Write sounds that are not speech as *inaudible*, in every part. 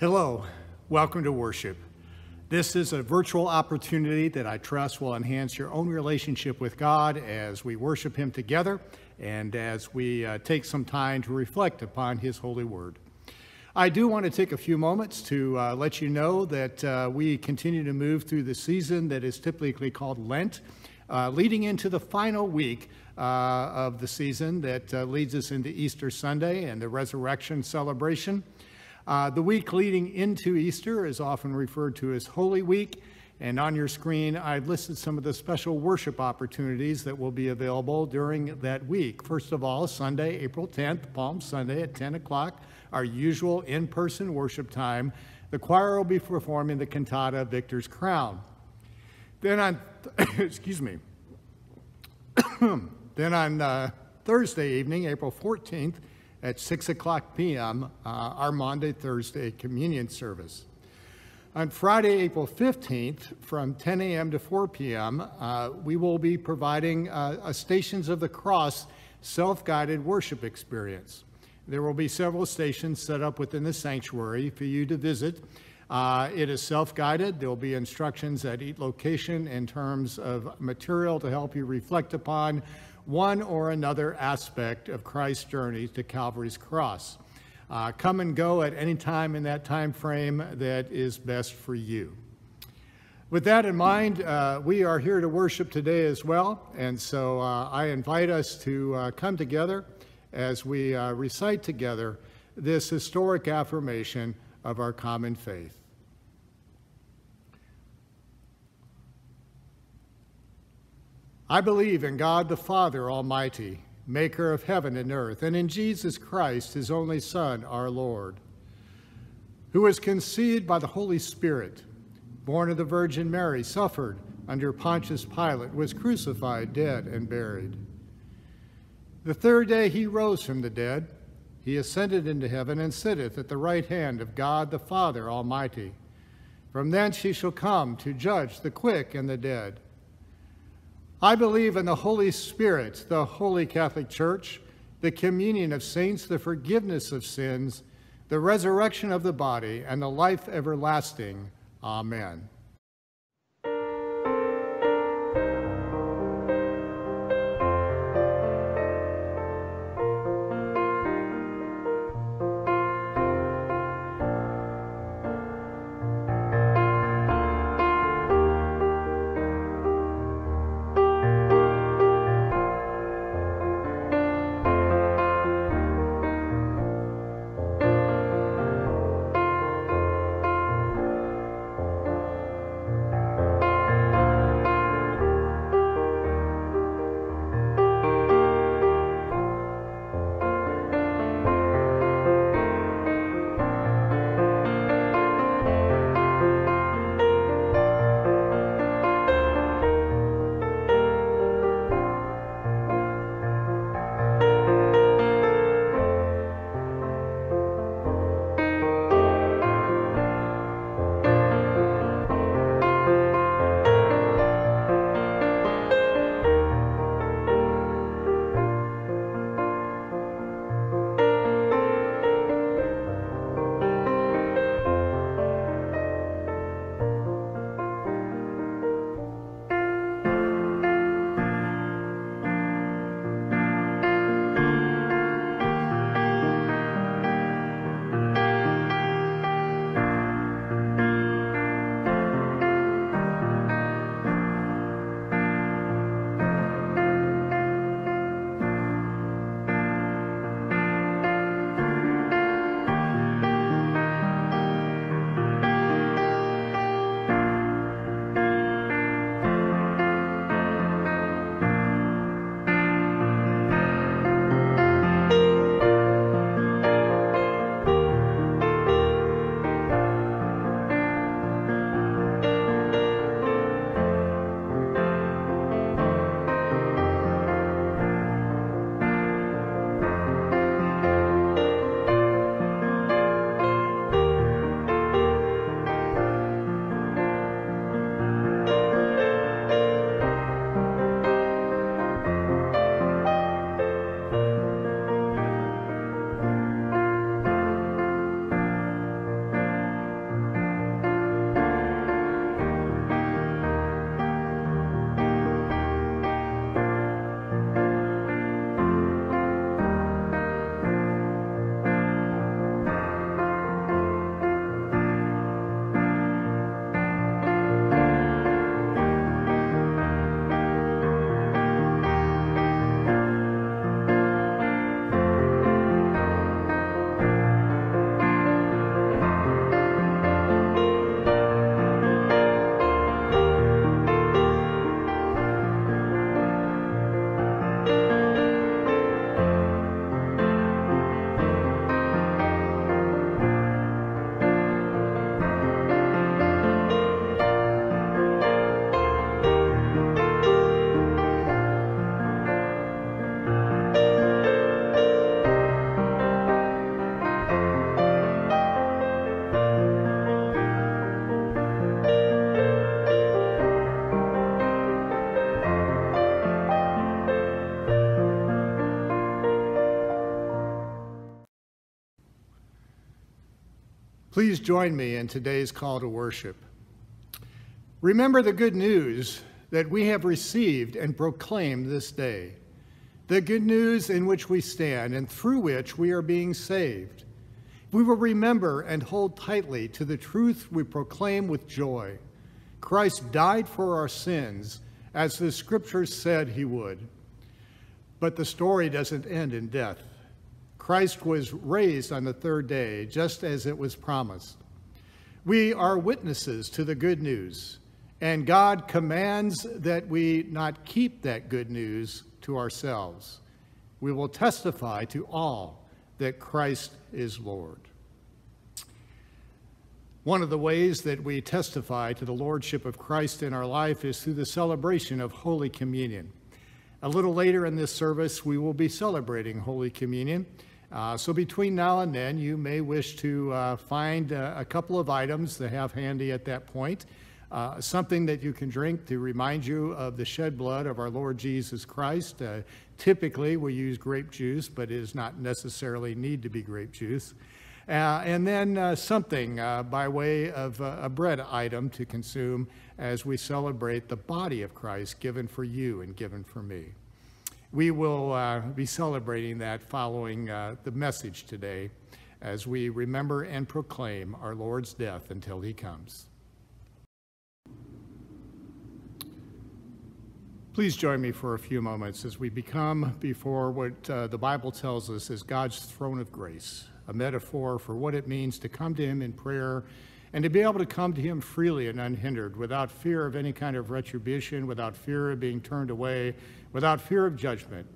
Hello, welcome to worship. This is a virtual opportunity that I trust will enhance your own relationship with God as we worship Him together and as we uh, take some time to reflect upon His holy word. I do want to take a few moments to uh, let you know that uh, we continue to move through the season that is typically called Lent, uh, leading into the final week uh, of the season that uh, leads us into Easter Sunday and the resurrection celebration. Uh, the week leading into Easter is often referred to as Holy Week. And on your screen, I've listed some of the special worship opportunities that will be available during that week. First of all, Sunday, April 10th, Palm Sunday at 10 o'clock, our usual in person worship time. The choir will be performing the cantata Victor's Crown. Then on, *coughs* excuse me, *coughs* then on uh, Thursday evening, April 14th, at 6 o'clock p.m., uh, our Maundy Thursday communion service. On Friday, April 15th, from 10 a.m. to 4 p.m., uh, we will be providing uh, a Stations of the Cross self guided worship experience. There will be several stations set up within the sanctuary for you to visit. Uh, it is self guided. There will be instructions at each location in terms of material to help you reflect upon one or another aspect of Christ's journey to Calvary's cross. Uh, come and go at any time in that time frame that is best for you. With that in mind, uh, we are here to worship today as well, and so uh, I invite us to uh, come together as we uh, recite together this historic affirmation of our common faith. I believe in God the Father Almighty, maker of heaven and earth, and in Jesus Christ, his only Son, our Lord, who was conceived by the Holy Spirit, born of the Virgin Mary, suffered under Pontius Pilate, was crucified, dead, and buried. The third day he rose from the dead. He ascended into heaven and sitteth at the right hand of God the Father Almighty. From thence he shall come to judge the quick and the dead. I believe in the Holy Spirit, the Holy Catholic Church, the communion of saints, the forgiveness of sins, the resurrection of the body, and the life everlasting. Amen. Please join me in today's call to worship. Remember the good news that we have received and proclaimed this day, the good news in which we stand and through which we are being saved. We will remember and hold tightly to the truth we proclaim with joy. Christ died for our sins, as the scriptures said he would. But the story doesn't end in death. Christ was raised on the third day, just as it was promised. We are witnesses to the good news, and God commands that we not keep that good news to ourselves. We will testify to all that Christ is Lord. One of the ways that we testify to the Lordship of Christ in our life is through the celebration of Holy Communion. A little later in this service, we will be celebrating Holy Communion. Uh, so between now and then, you may wish to uh, find uh, a couple of items to have handy at that point. Uh, something that you can drink to remind you of the shed blood of our Lord Jesus Christ. Uh, typically, we use grape juice, but it does not necessarily need to be grape juice. Uh, and then something by way of a bread item to consume as we celebrate the body of Christ given for you and given for me. We will uh, be celebrating that following uh, the message today as we remember and proclaim our Lord's death until he comes. Please join me for a few moments as we become before what uh, the Bible tells us is God's throne of grace, a metaphor for what it means to come to Him in prayer and to be able to come to Him freely and unhindered without fear of any kind of retribution, without fear of being turned away, without fear of judgment.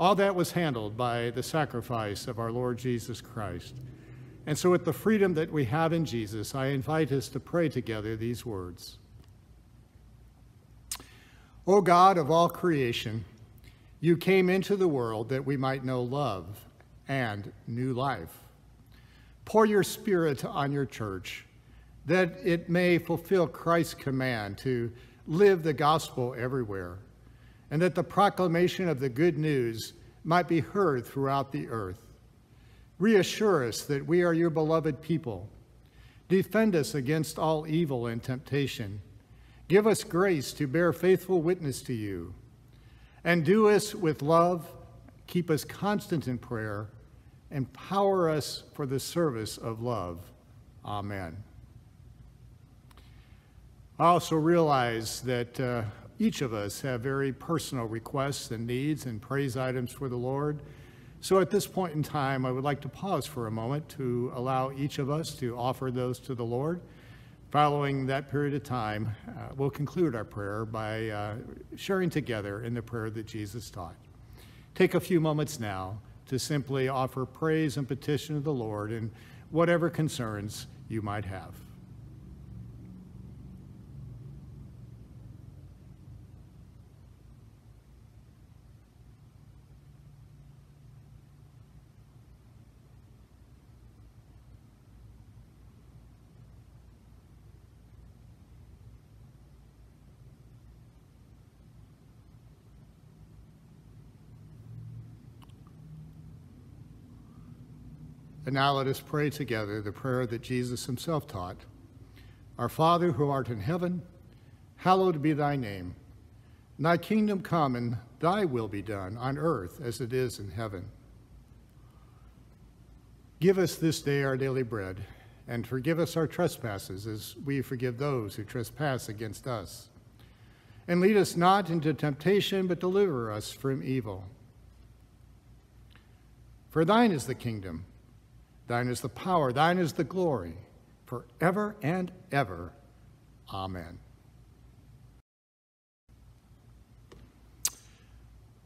All that was handled by the sacrifice of our Lord Jesus Christ. And so, with the freedom that we have in Jesus, I invite us to pray together these words O God of all creation, you came into the world that we might know love and new life. Pour your Spirit on your church that it may fulfill Christ's command to live the gospel everywhere and that the proclamation of the good news might be heard throughout the earth. Reassure us that we are your beloved people. Defend us against all evil and temptation. Give us grace to bear faithful witness to you. And do us with love, keep us constant in prayer, empower us for the service of love. Amen. I also realize that uh, each of us have very personal requests and needs and praise items for the Lord. So at this point in time, I would like to pause for a moment to allow each of us to offer those to the Lord. Following that period of time, uh, we'll conclude our prayer by uh, sharing together in the prayer that Jesus taught. Take a few moments now to simply offer praise and petition to the Lord in whatever concerns you might have. Now let us pray together the prayer that Jesus himself taught. Our Father who art in heaven, hallowed be thy name. Thy kingdom come and thy will be done on earth as it is in heaven. Give us this day our daily bread, and forgive us our trespasses as we forgive those who trespass against us. And lead us not into temptation, but deliver us from evil. For thine is the kingdom Thine is the power, thine is the glory, forever and ever. Amen.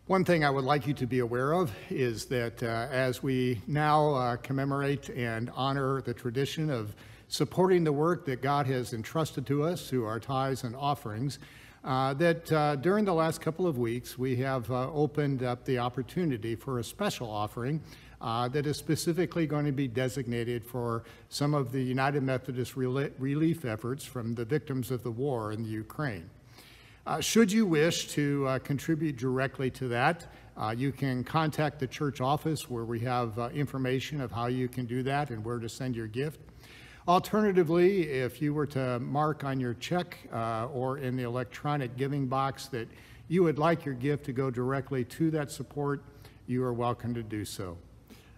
One thing I would like you to be aware of is that uh, as we now uh, commemorate and honor the tradition of supporting the work that God has entrusted to us through our tithes and offerings, uh, that uh, during the last couple of weeks we have uh, opened up the opportunity for a special offering uh, that is specifically going to be designated for some of the United Methodist relief efforts from the victims of the war in the Ukraine. Uh, should you wish to uh, contribute directly to that, you can contact the church office where we have information of how you can do that and where to send your gift. Alternatively, if you were to mark on your check uh, or in the electronic giving box that you would like your gift to go directly to that support, you are welcome to do so.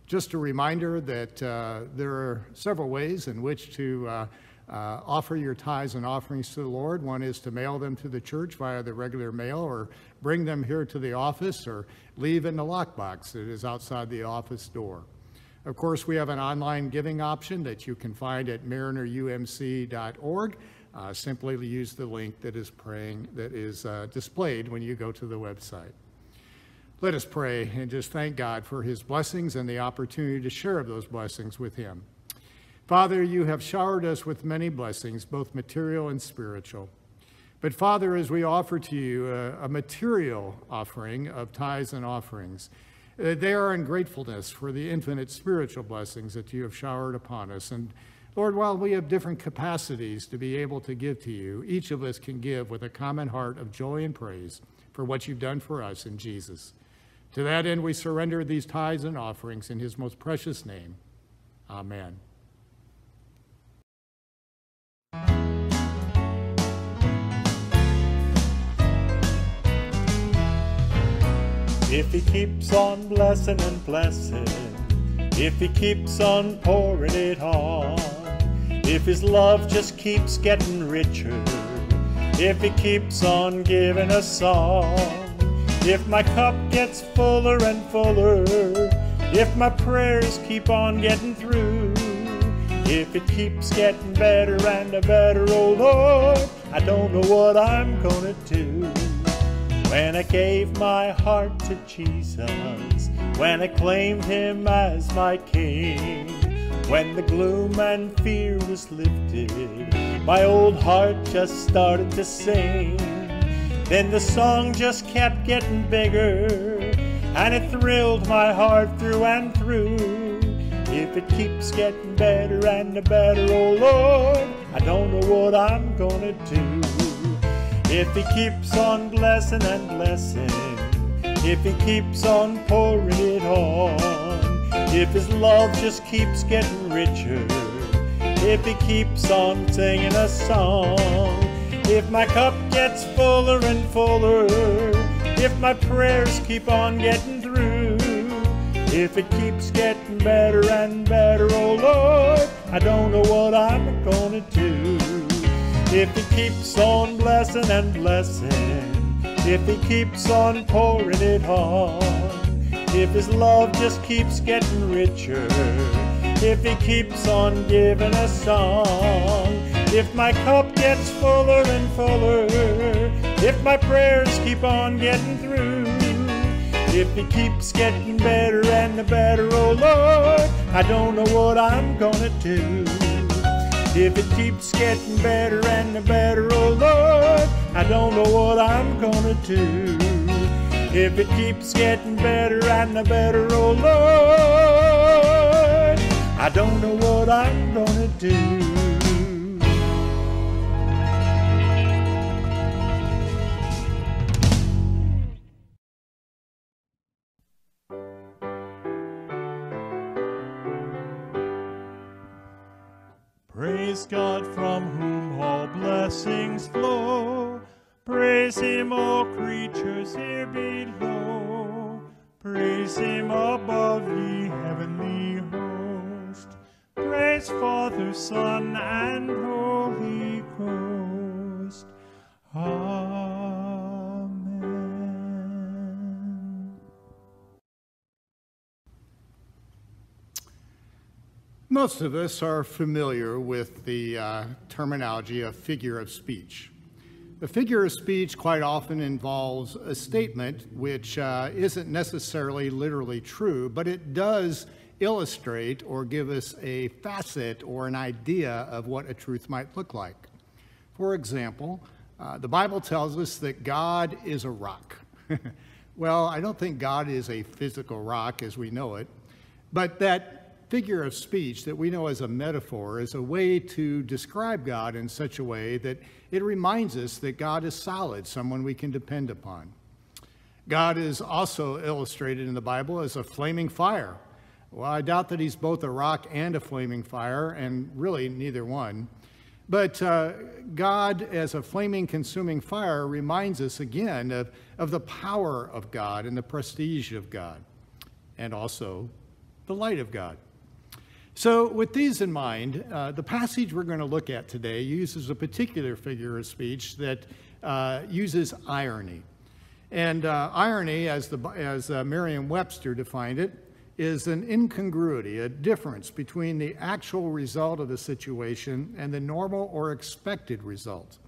Just a reminder that uh, there are several ways in which to uh, uh, offer your tithes and offerings to the Lord. One is to mail them to the church via the regular mail or bring them here to the office or leave in the lockbox that is outside the office door. Of course, we have an online giving option that you can find at marinerumc.org. Uh, simply use the link that is praying that is uh, displayed when you go to the website. Let us pray and just thank God for his blessings and the opportunity to share those blessings with him. Father, you have showered us with many blessings, both material and spiritual. But Father, as we offer to you a, a material offering of tithes and offerings, uh, Uh, they are in gratefulness for the infinite spiritual blessings that you have showered upon us. And Lord, while we have different capacities to be able to give to you, each of us can give with a common heart of joy and praise for what you've done for us in Jesus. To that end, we surrender these tithes and offerings in his most precious name. Amen. If he keeps on blessing and blessing, if he keeps on pouring it on, if his love just keeps getting richer, if he keeps on giving a song, if my cup gets fuller and fuller, if my prayers keep on getting through, if it keeps getting better and better, oh Lord, I don't know what I'm gonna do. When I gave my heart to Jesus, when I claimed him as my king, when the gloom and fear was lifted, my old heart just started to sing. Then the song just kept getting bigger, and it thrilled my heart through and through. If it keeps getting better and better, oh Lord, I don't know what I'm gonna do. If he keeps on blessing and blessing, if he keeps on pouring it on, if his love just keeps getting richer, if he keeps on singing a song, if my cup gets fuller and fuller, if my prayers keep on getting through, if it keeps getting better and better, oh Lord, I don't know what I'm gonna do. If he keeps on blessing and blessing, if he keeps on pouring it on, if his love just keeps getting richer, if he keeps on giving a song, if my cup gets fuller and fuller, if my prayers keep on getting through, if he keeps getting better and better, oh Lord, I don't know what I'm gonna do. If it keeps getting better and better, oh Lord, I don't know what I'm gonna do. If it keeps getting better and better, oh Lord, I don't know what I'm gonna do. Son, and Holy Ghost. Amen. Most of us are familiar with the uh, terminology of figure of speech. The figure of speech quite often involves a statement which uh, isn't necessarily literally true, but it does illustrate or give us a facet or an idea of what a truth might look like. For example, uh, the Bible tells us that God is a rock. *laughs* well, I don't think God is a physical rock as we know it, but that figure of speech that we know as a metaphor is a way to describe God in such a way that it reminds us that God is solid, someone we can depend upon. God is also illustrated in the Bible as a flaming fire, Well, I doubt that he's both a rock and a flaming fire, and really neither one. But uh, God, as a flaming, consuming fire, reminds us again of, of the power of God and the prestige of God, and also the light of God. So, with these in mind, uh, the passage we're going to look at today uses a particular figure of speech that uh, uses irony. And uh, irony, as, the, as uh, Merriam Webster defined it, is an incongruity, a difference between the actual result of a situation and the normal or expected result.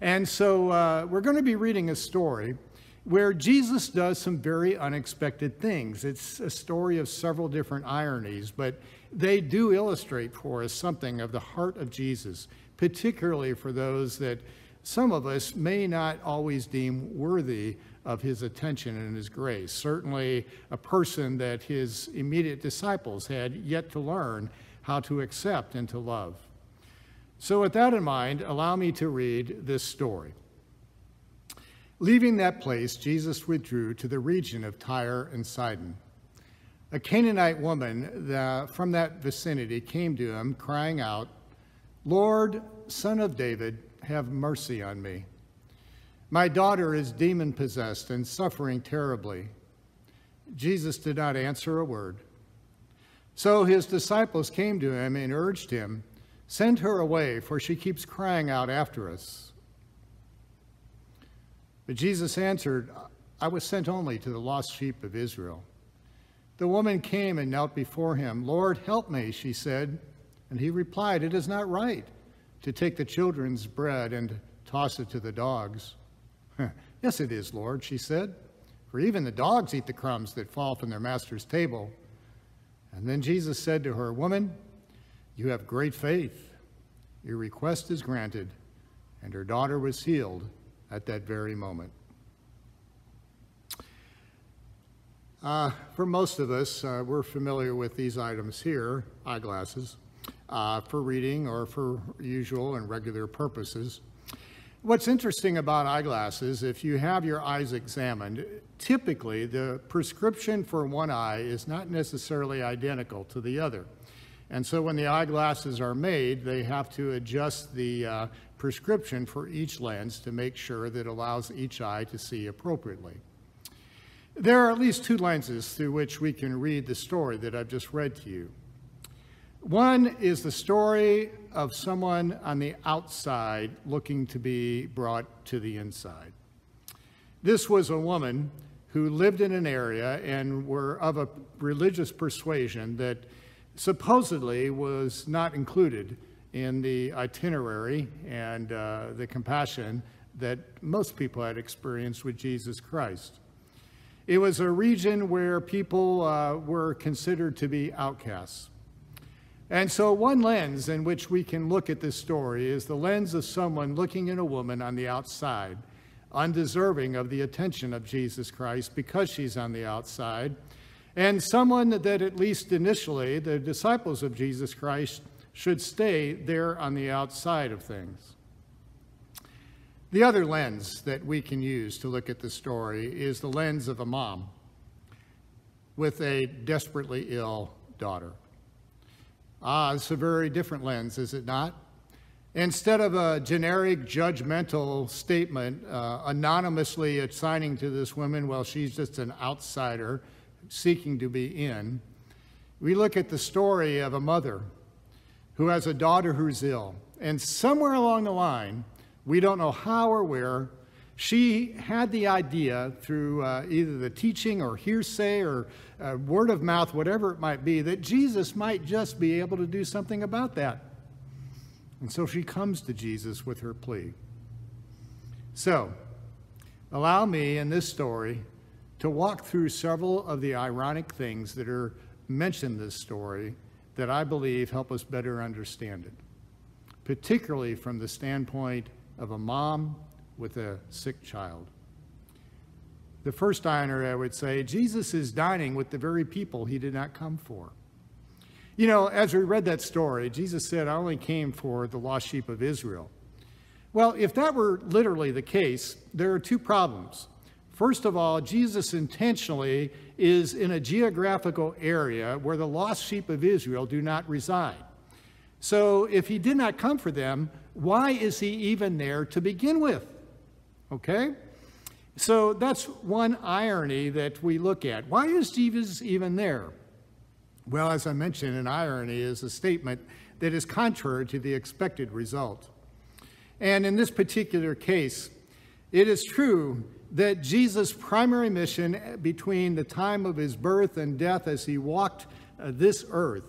And so uh, we're going to be reading a story where Jesus does some very unexpected things. It's a story of several different ironies, but they do illustrate for us something of the heart of Jesus, particularly for those that some of us may not always deem worthy of his attention and his grace. Certainly, a person that his immediate disciples had yet to learn how to accept and to love. So, with that in mind, allow me to read this story. Leaving that place, Jesus withdrew to the region of Tyre and Sidon. A Canaanite woman from that vicinity came to him, crying out, Lord, son of David, have mercy on me. My daughter is demon possessed and suffering terribly. Jesus did not answer a word. So his disciples came to him and urged him, Send her away, for she keeps crying out after us. But Jesus answered, I was sent only to the lost sheep of Israel. The woman came and knelt before him. Lord, help me, she said. And he replied, It is not right to take the children's bread and toss it to the dogs. Yes, it is, Lord, she said, for even the dogs eat the crumbs that fall from their master's table. And then Jesus said to her, Woman, you have great faith. Your request is granted. And her daughter was healed at that very moment. Uh, for most of us, uh, we're familiar with these items here eyeglasses uh, for reading or for usual and regular purposes. What's interesting about eyeglasses, if you have your eyes examined, typically the prescription for one eye is not necessarily identical to the other. And so when the eyeglasses are made, they have to adjust the uh, prescription for each lens to make sure that allows each eye to see appropriately. There are at least two lenses through which we can read the story that I've just read to you. One is the story of someone on the outside looking to be brought to the inside. This was a woman who lived in an area and were of a religious persuasion that supposedly was not included in the itinerary and uh, the compassion that most people had experienced with Jesus Christ. It was a region where people uh, were considered to be outcasts. And so, one lens in which we can look at this story is the lens of someone looking at a woman on the outside, undeserving of the attention of Jesus Christ because she's on the outside, and someone that, at least initially, the disciples of Jesus Christ should stay there on the outside of things. The other lens that we can use to look at the story is the lens of a mom with a desperately ill daughter. Ah, it's a very different lens, is it not? Instead of a generic judgmental statement uh, anonymously assigning to this woman, well, she's just an outsider seeking to be in, we look at the story of a mother who has a daughter who's ill. And somewhere along the line, we don't know how or where, she had the idea through uh, either the teaching or hearsay or uh, word of mouth, whatever it might be, that Jesus might just be able to do something about that. And so she comes to Jesus with her plea. So, allow me in this story to walk through several of the ironic things that are mentioned in this story that I believe help us better understand it, particularly from the standpoint of a mom with a sick child. The first diner, I would say, Jesus is dining with the very people he did not come for. You know, as we read that story, Jesus said, I only came for the lost sheep of Israel. Well, if that were literally the case, there are two problems. First of all, Jesus intentionally is in a geographical area where the lost sheep of Israel do not reside. So if he did not come for them, why is he even there to begin with? Okay? So that's one irony that we look at. Why is Jesus even there? Well, as I mentioned, an irony is a statement that is contrary to the expected result. And in this particular case, it is true that Jesus' primary mission between the time of his birth and death as he walked uh, this earth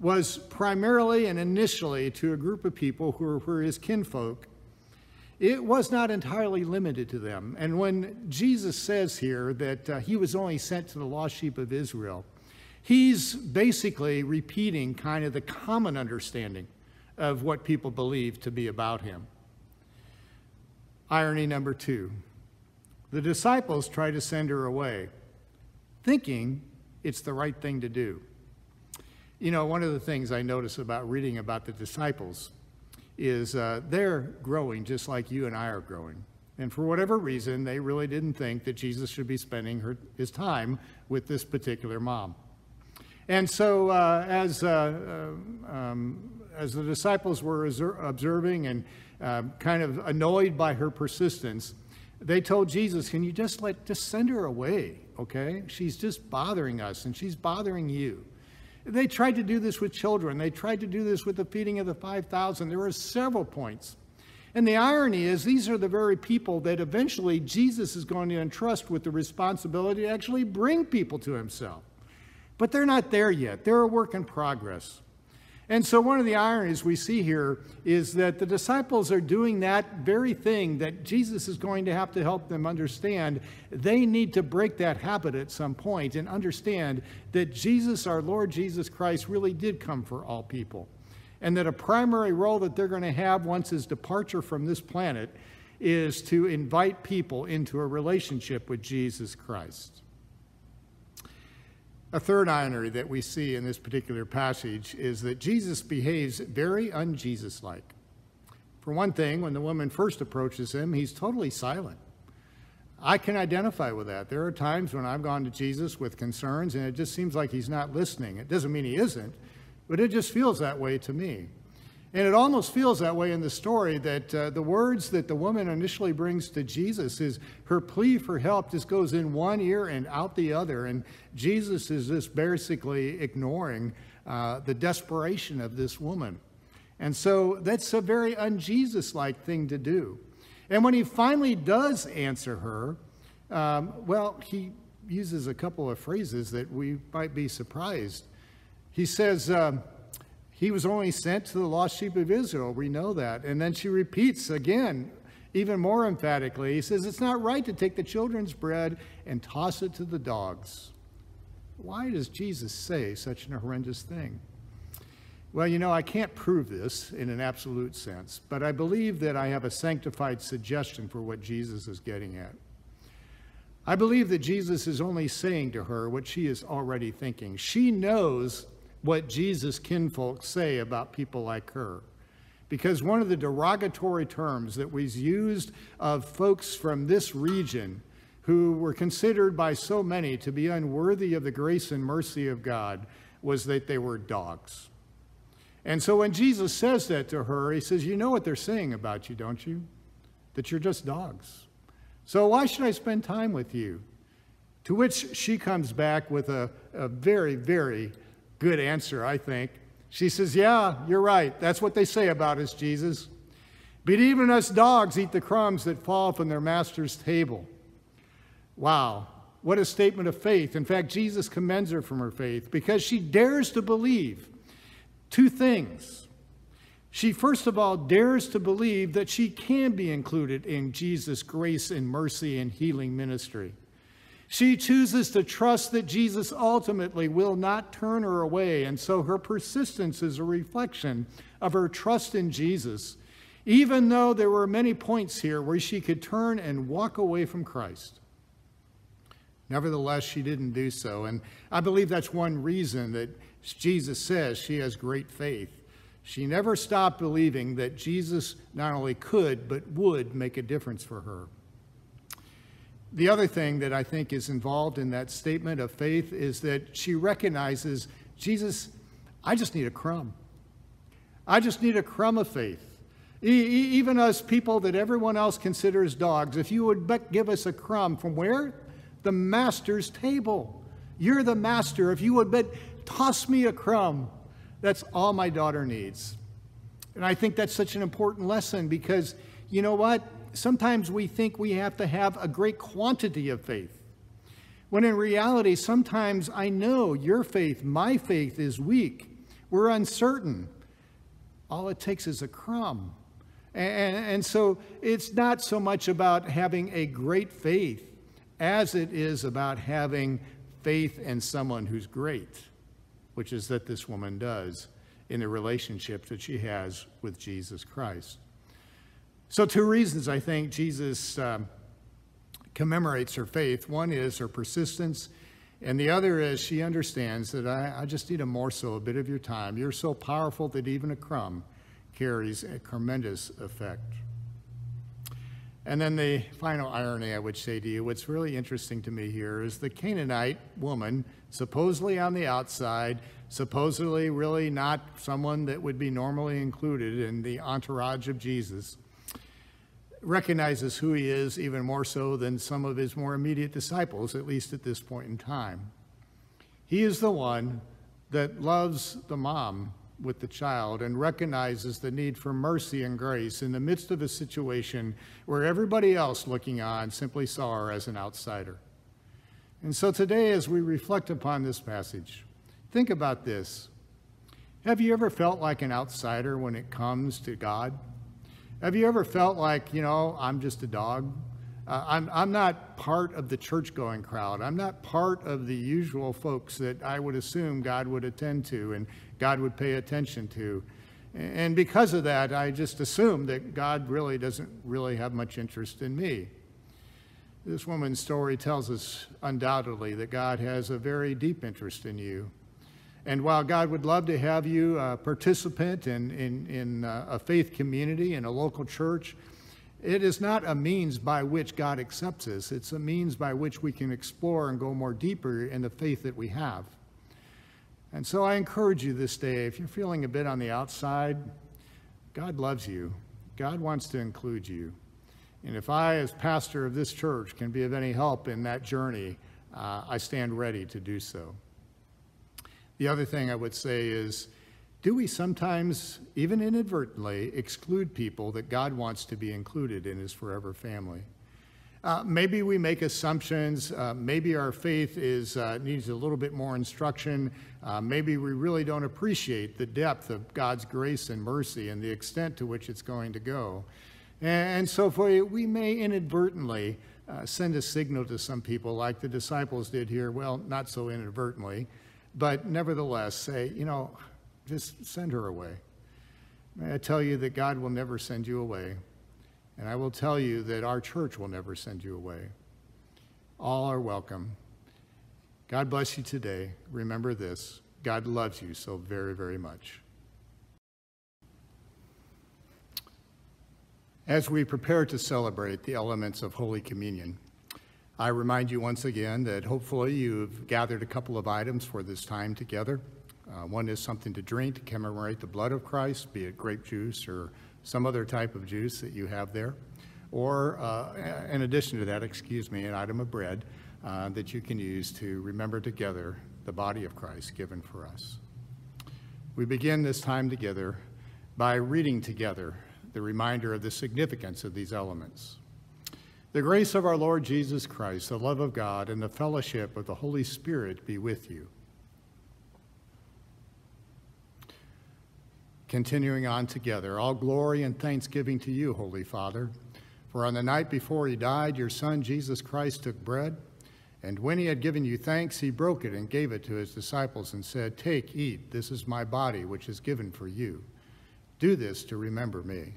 was primarily and initially to a group of people who were his kinfolk. It was not entirely limited to them. And when Jesus says here that uh, he was only sent to the lost sheep of Israel, he's basically repeating kind of the common understanding of what people believe to be about him. Irony number two the disciples try to send her away, thinking it's the right thing to do. You know, one of the things I notice about reading about the disciples is uh, they're growing just like you and I are growing. And for whatever reason, they really didn't think that Jesus should be spending her, his time with this particular mom. And so, uh, as, uh, uh um, as the disciples were observing and uh, kind of annoyed by her persistence, they told Jesus, Can you just let, just send her away, okay? She's just bothering us and she's bothering you. They tried to do this with children. They tried to do this with the feeding of the 5,000. There were several points. And the irony is, these are the very people that eventually Jesus is going to entrust with the responsibility to actually bring people to himself. But they're not there yet, they're a work in progress. And so, one of the ironies we see here is that the disciples are doing that very thing that Jesus is going to have to help them understand. They need to break that habit at some point and understand that Jesus, our Lord Jesus Christ, really did come for all people. And that a primary role that they're going to have once his departure from this planet is to invite people into a relationship with Jesus Christ. A third irony that we see in this particular passage is that Jesus behaves very unJesus like. For one thing, when the woman first approaches him, he's totally silent. I can identify with that. There are times when I've gone to Jesus with concerns and it just seems like he's not listening. It doesn't mean he isn't, but it just feels that way to me. And it almost feels that way in the story that uh, the words that the woman initially brings to Jesus is her plea for help just goes in one ear and out the other. And Jesus is just basically ignoring uh, the desperation of this woman. And so that's a very unJesus like thing to do. And when he finally does answer her, um, well, he uses a couple of phrases that we might be surprised. He says, um, he was only sent to the lost sheep of Israel. We know that. And then she repeats again, even more emphatically. He says, It's not right to take the children's bread and toss it to the dogs. Why does Jesus say such an horrendous thing? Well, you know, I can't prove this in an absolute sense, but I believe that I have a sanctified suggestion for what Jesus is getting at. I believe that Jesus is only saying to her what she is already thinking. She knows what Jesus' kinfolk say about people like her. Because one of the derogatory terms that was used of folks from this region who were considered by so many to be unworthy of the grace and mercy of God was that they were dogs. And so when Jesus says that to her, he says, You know what they're saying about you, don't you? That you're just dogs. So why should I spend time with you? To which she comes back with a, a very, very good answer, I think. She says, Yeah, you're right. That's what they say about us, Jesus. But even us dogs eat the crumbs that fall from their master's table. Wow, what a statement of faith. In fact, Jesus commends her from her faith because she dares to believe two things. She, first of all, dares to believe that she can be included in Jesus' grace and mercy and healing ministry. She chooses to trust that Jesus ultimately will not turn her away, and so her persistence is a reflection of her trust in Jesus, even though there were many points here where she could turn and walk away from Christ. Nevertheless, she didn't do so, and I believe that's one reason that Jesus says she has great faith. She never stopped believing that Jesus not only could, but would make a difference for her. The other thing that I think is involved in that statement of faith is that she recognizes Jesus, I just need a crumb. I just need a crumb of faith. even us people that everyone else considers dogs, if you would but give us a crumb from where? The master's table. You're the master. If you would but toss me a crumb, that's all my daughter needs. And I think that's such an important lesson because you know what? Sometimes we think we have to have a great quantity of faith. When in reality, sometimes I know your faith, my faith is weak. We're uncertain. All it takes is a crumb. And, and, so it's not so much about having a great faith as it is about having faith in someone who's great, which is that this woman does in the relationship that she has with Jesus Christ. So, two reasons I think Jesus um, commemorates her faith. One is her persistence, and the other is she understands that I, I just need a morsel, a bit of your time. You're so powerful that even a crumb carries a tremendous effect. And then the final irony I would say to you, what's really interesting to me here is the Canaanite woman, supposedly on the outside, supposedly really not someone that would be normally included in the entourage of Jesus, recognizes who he is even more so than some of his more immediate disciples, at least at this point in time. He is the one that loves the mom with the child and recognizes the need for mercy and grace in the midst of a situation where everybody else looking on simply saw her as an outsider. And so today, as we reflect upon this passage, think about this. Have you ever felt like an outsider when it comes to God? Have you ever felt like, you know, I'm just a dog? Uh, I'm, I'm not part of the church going crowd. I'm not part of the usual folks that I would assume God would attend to and God would pay attention to. And because of that, I just assume that God really doesn't really have much interest in me. This woman's story tells us undoubtedly that God has a very deep interest in you. And while God would love to have you a participant in, in, in uh, a faith community, in a local church, it is not a means by which God accepts us. It's a means by which we can explore and go more deeper in the faith that we have. And so I encourage you this day, if you're feeling a bit on the outside, God loves you. God wants to include you. And if I, as pastor of this church, can be of any help in that journey, uh, I stand ready to do so. The other thing I would say is do we sometimes, even inadvertently, exclude people that God wants to be included in his forever family? Uh, maybe we make assumptions. Uh, maybe our faith is, uh, needs a little bit more instruction. Uh, maybe we really don't appreciate the depth of God's grace and mercy and the extent to which it's going to go. And, so for, you, we may inadvertently uh, send a signal to some people like the disciples did here. Well, not so inadvertently, but nevertheless say, you know, just send her away. May I tell you that God will never send you away. And I will tell you that our church will never send you away. All are welcome. God bless you today. Remember this God loves you so very, very much. As we prepare to celebrate the elements of Holy Communion, I remind you once again that hopefully you've gathered a couple of items for this time together. Uh, one is something to drink to commemorate the blood of Christ, be it grape juice or some other type of juice that you have there. Or, uh, in addition to that, excuse me, an item of bread uh, that you can use to remember together the body of Christ given for us. We begin this time together by reading together the reminder of the significance of these elements. The grace of our Lord Jesus Christ, the love of God, and the fellowship of the Holy Spirit be with you. Continuing on together, all glory and thanksgiving to you, Holy Father. For on the night before he died, your Son, Jesus Christ, took bread, and when he had given you thanks, he broke it and gave it to his disciples and said, Take, eat, this is my body, which is given for you. Do this to remember me.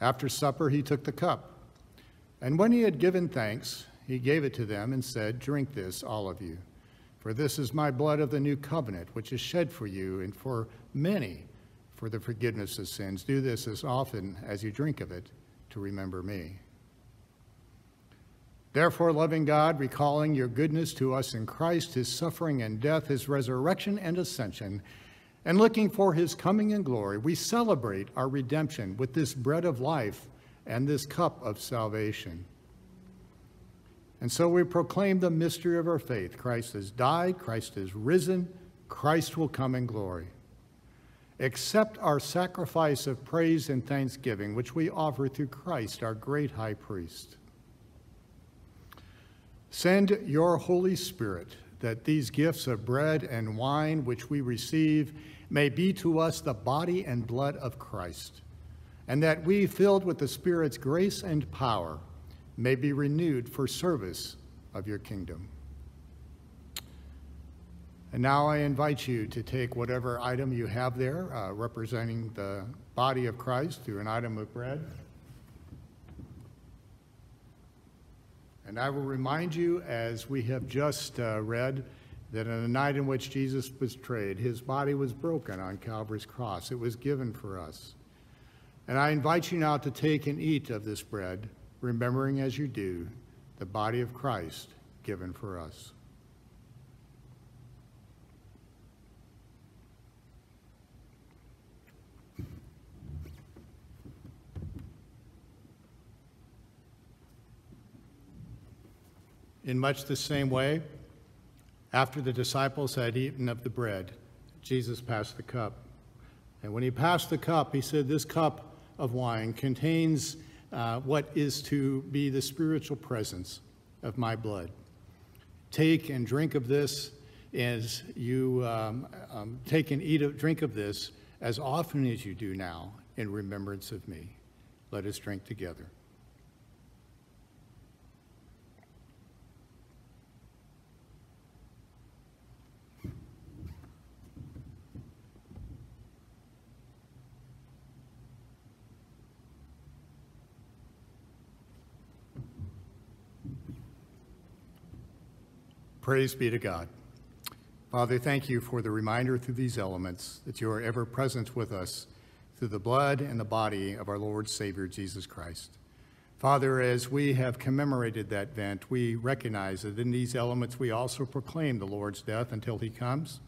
After supper, he took the cup. And when he had given thanks, he gave it to them and said, Drink this, all of you. For this is my blood of the new covenant, which is shed for you and for many for the forgiveness of sins. Do this as often as you drink of it to remember me. Therefore, loving God, recalling your goodness to us in Christ, his suffering and death, his resurrection and ascension, and looking for his coming in glory, we celebrate our redemption with this bread of life and this cup of salvation. And so we proclaim the mystery of our faith. Christ has died, Christ has risen, Christ will come in glory. Accept our sacrifice of praise and thanksgiving, which we offer through Christ, our great high priest. Send your Holy Spirit that these gifts of bread and wine which we receive may be to us the body and blood of Christ, and that we, filled with the Spirit's grace and power, may be renewed for service of your kingdom. And now I invite you to take whatever item you have there uh, representing the body of Christ through an item of bread. And I will remind you, as we have just uh, read, that on the night in which Jesus was betrayed, his body was broken on Calvary's cross. It was given for us. And I invite you now to take and eat of this bread, remembering as you do the body of Christ given for us. In much the same way, after the disciples had eaten of the bread, Jesus passed the cup. And when he passed the cup, he said, This cup of wine contains uh, what is to be the spiritual presence of my blood. Take and drink of this as you um, um, take and eat, drink of this as often as you do now in remembrance of me. Let us drink together. Praise be to God. Father, thank you for the reminder through these elements that you are ever present with us through the blood and the body of our Lord Savior Jesus Christ. Father, as we have commemorated that event, we recognize that in these elements we also proclaim the Lord's death until he comes.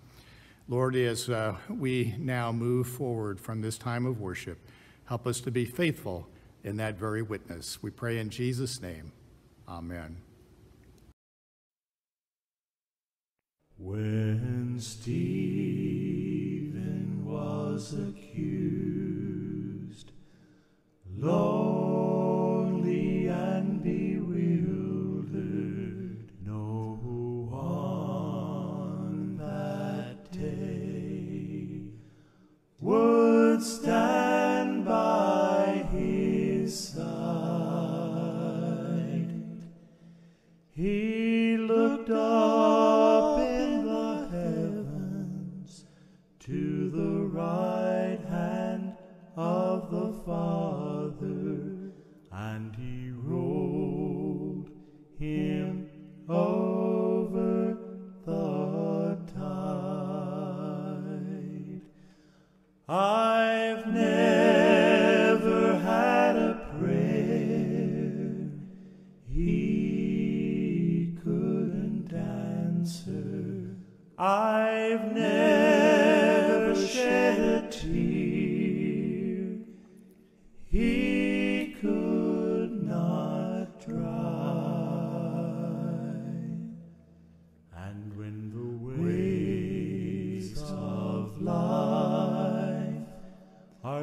Lord, as uh, we now move forward from this time of worship, help us to be faithful in that very witness. We pray in Jesus' name. Amen. When Stephen was accused,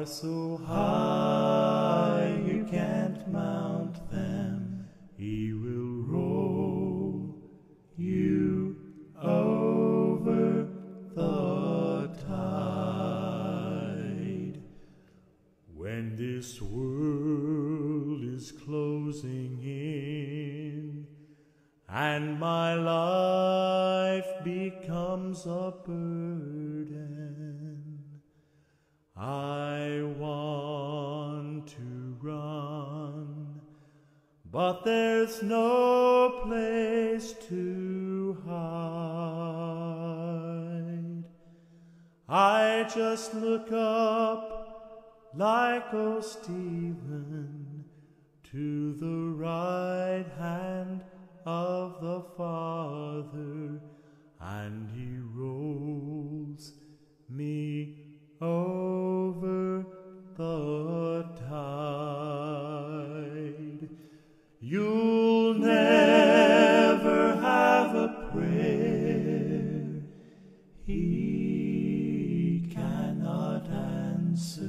so high you can't mount them, like O Stephen to the right hand of the Father, and he rolls me over the tide. You'll never have a prayer he cannot answer.